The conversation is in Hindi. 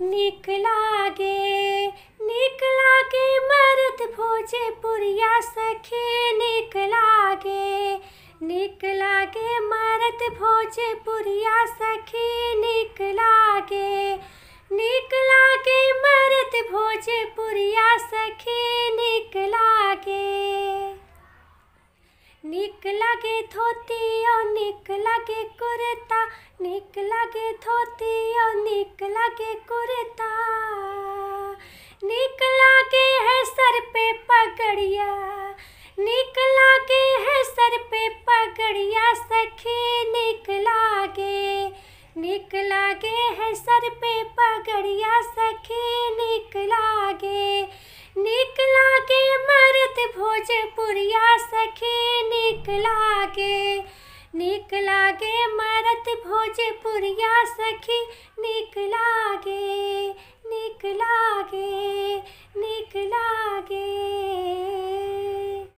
निक लागे निक लागे मर्द भोजपुरिया सखी निक लागे निक लागे मर्द भोजपुरिया सखी निक लागे निक लागे मर्द भोजपुरिया सखी निक लागे निक लगे धोती और निक लगे कुर्ता निक लगे धोती पगड़िया। निकला के है सर पे पगड़िया सखी निकला के निकला के है सर पे पगड़िया सखी निकला के निकला के मरत भोजपुरिया सखी निकला के निकला के मरत भोजपुरिया सखी निकला गे निकला गे निकला